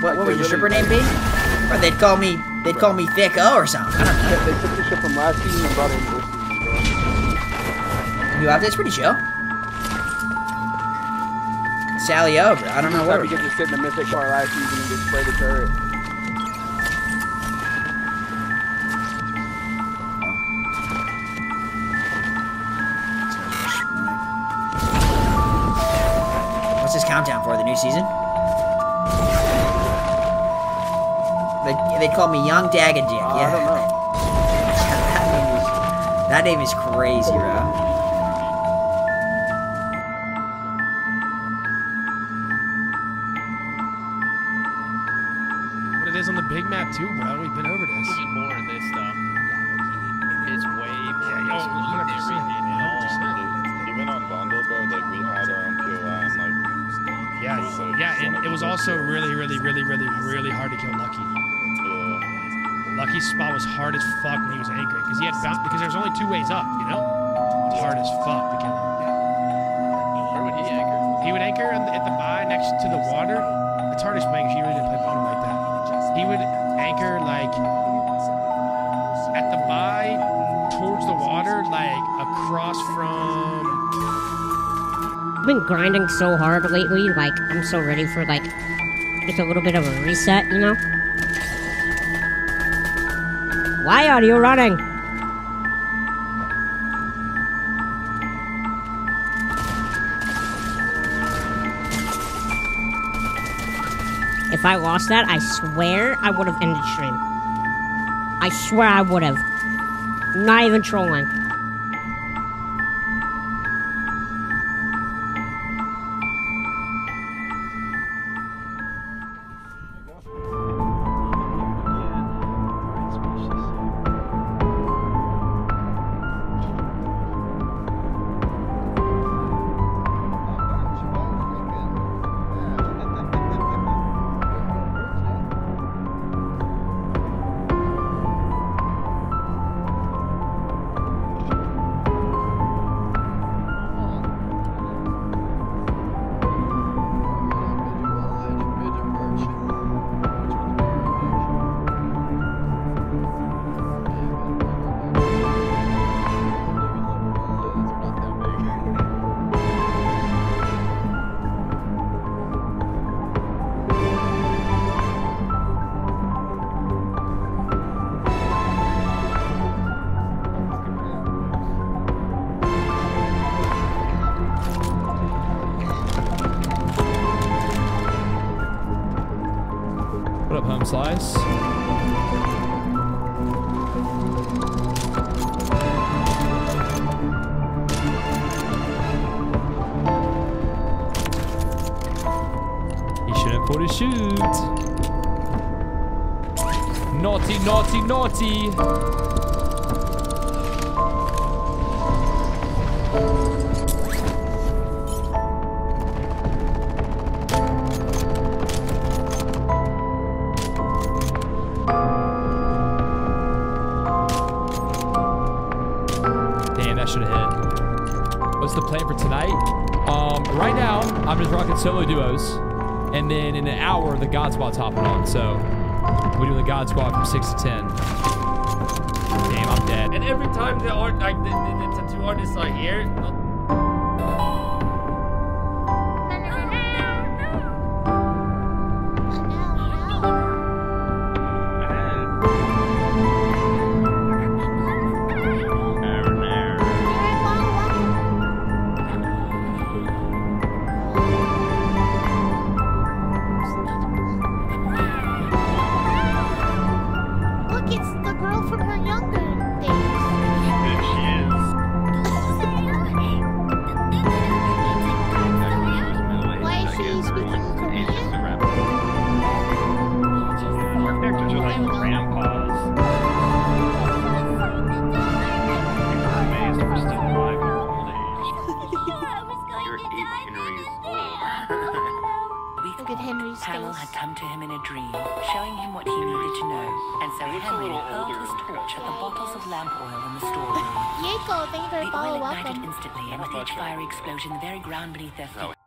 what Well, would your stripper name be? Or they'd call me, they'd call me Thick O or something. I don't know. They took the shit from last season and brought it into this season, bro. You out there? Pretty chill. Sally O, bro. I don't know where. we get to sit in the mythic car last season and just spray the turret. What's this countdown for? The new season? They, they call me Young Daggadick. Uh, yeah. I don't know. that, name is, that name is crazy, bro. What it is on the big map too, bro. We've been over this. There'll be more of this stuff. It's way more. Yeah, Oh, yeah, 100%, everything, you? Even on Bondo, bro, like we had our own POI and like Yeah, It was yeah, and it was also really, really, really, really, really hard to kill Lucky. Yeah. Lucky's spot was hard as fuck when he was anchoring because he had bound because there was only two ways up, you know. It's Hard as fuck to kill him. Where would he anchor? He would anchor at the, at the buy next to the water. It's hard to explain because he really didn't play Bono like that. He would anchor like at the by towards the water, like across from. I've been grinding so hard lately, like I'm so ready for like just a little bit of a reset, you know? Why are you running? If I lost that, I swear I would have ended stream. I swear I would have. Not even trolling. Up, home slice? He shouldn't pull his shoot. Naughty, naughty, naughty. Should hit. What's the plan for tonight? Um, right now, I'm just rocking solo duos. And then in an hour, the God Squad's hopping on. So we do the God Squad from 6 to 10. Damn, I'm dead. And every time the art, like the, the, the tattoo artists are here, Look at Henry's Hamill face. had come to him in a dream, showing him what he needed to know. And so Henry hurled his torch at the bottles of lamp oil in the storeroom. Yeko, thank you for The follow. oil ignited instantly, and with each fiery explosion, the very ground beneath their feet